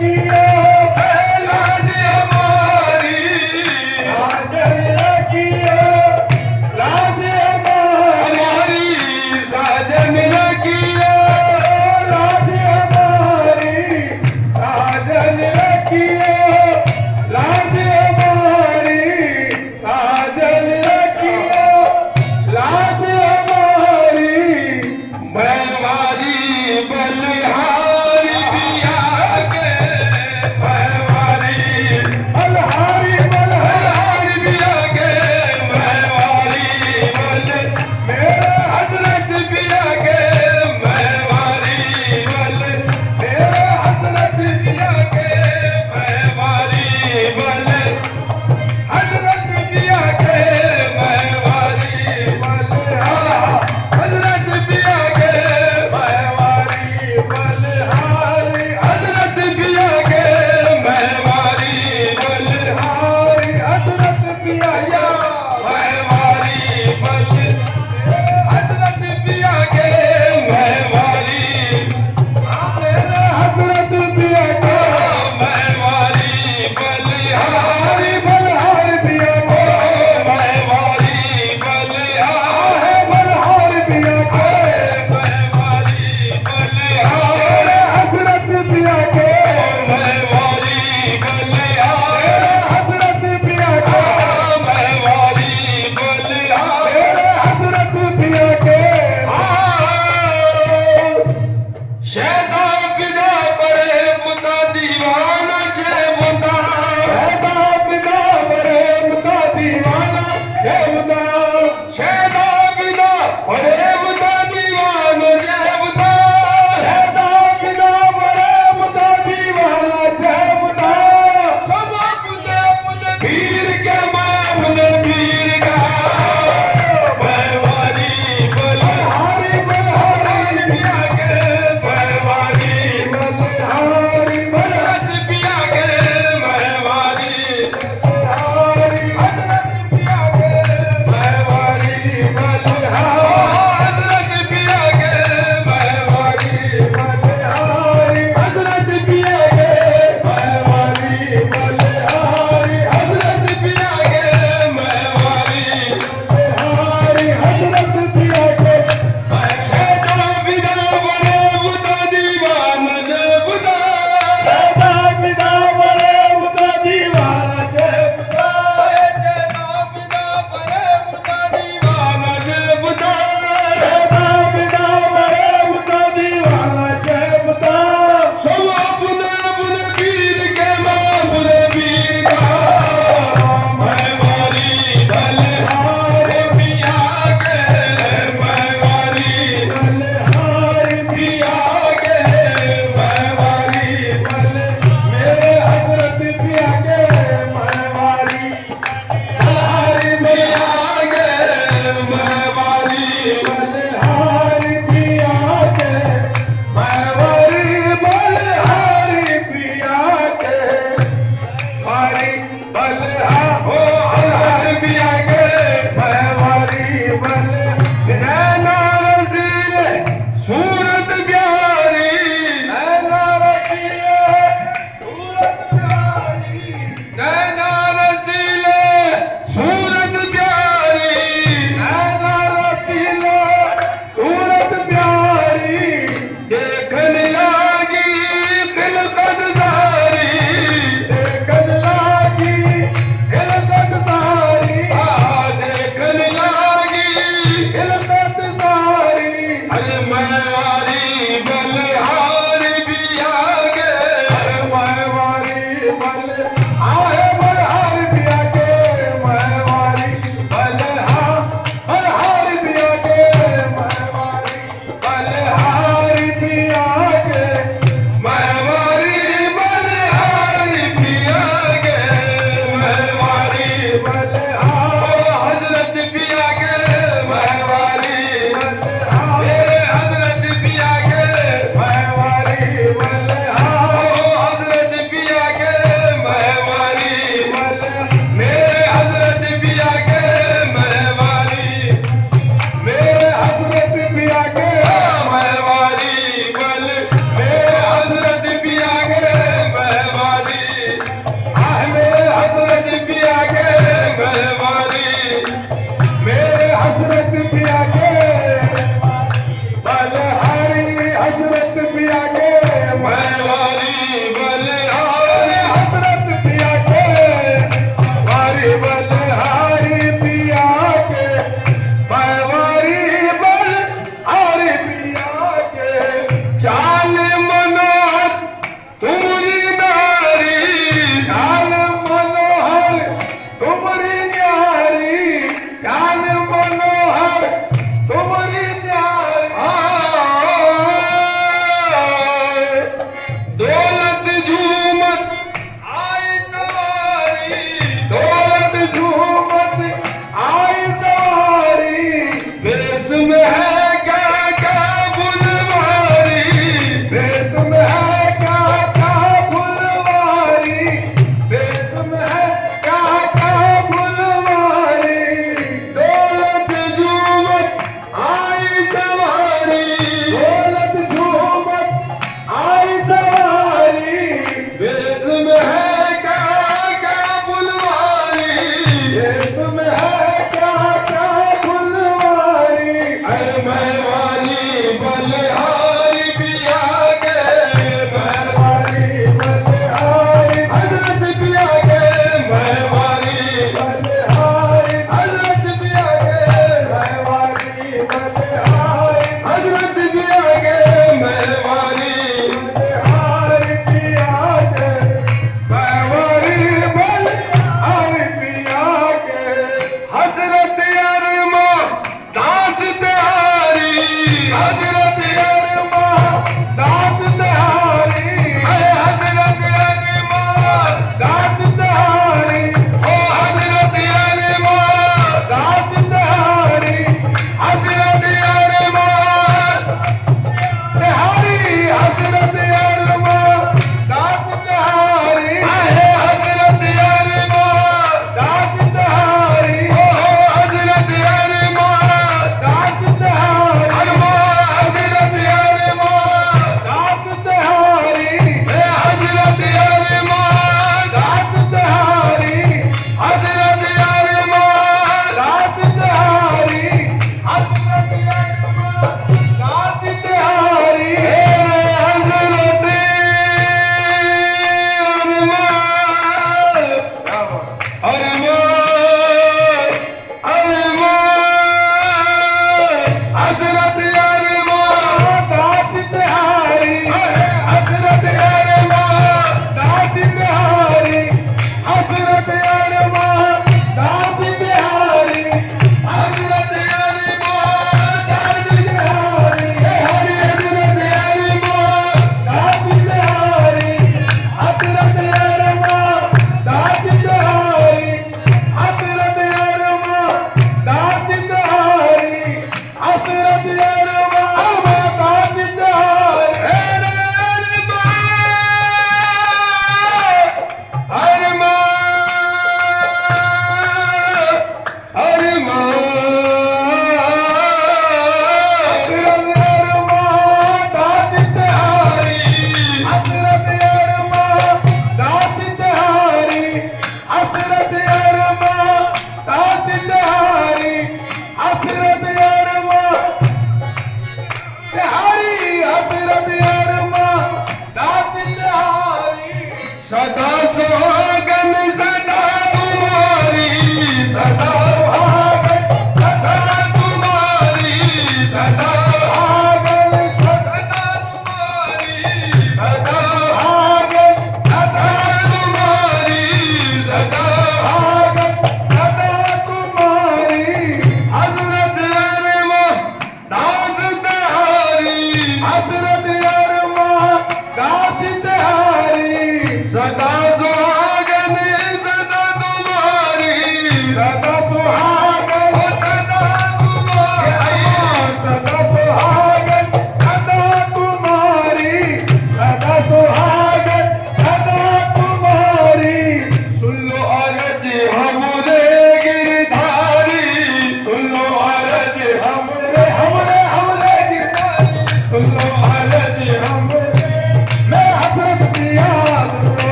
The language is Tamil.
Yeah. பீரிக்கமா